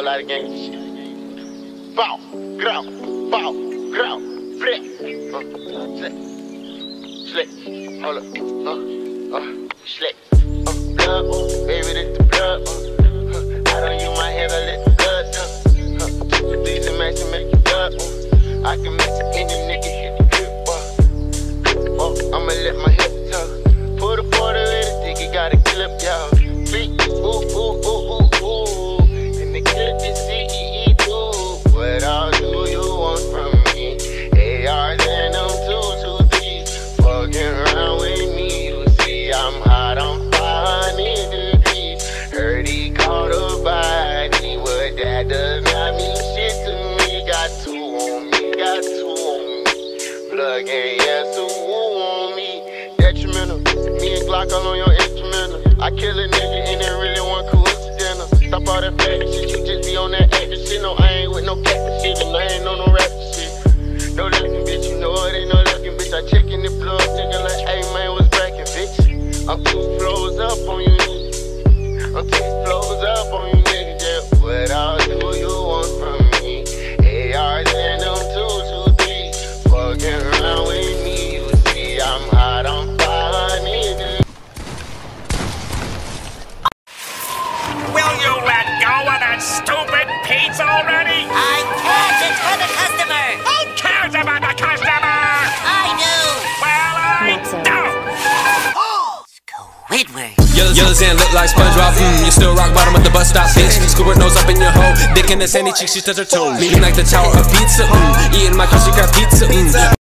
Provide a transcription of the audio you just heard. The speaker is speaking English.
whole lot of games. Bow, ground, bow, ground, flip, uh, slip, slip, hold up, uh, oh, uh, oh, slip. Uh, oh, blood, uh, baby, this the blood, uh, I don't use my head, I let the blood, uh, uh, two for these and make it blood, uh, I can make any nigga hit the grip, uh, uh, I'ma let my hips, uh, put a quarter in it, think you gotta clip, y'all. Glock all on your instrumental, I kill a nigga and it really one coincidental, stop all that fake shit, you just be on that Squidward. Yellow, yellow and look like SpongeBob. Mm, you still rock bottom at the bus stop, bitch. Squidward nose up in your hole. Dick in the Sandy Cheek, she touch her toes. Leaning like the tower of pizza. Mm, eating my Krusty Krab pizza. Mm.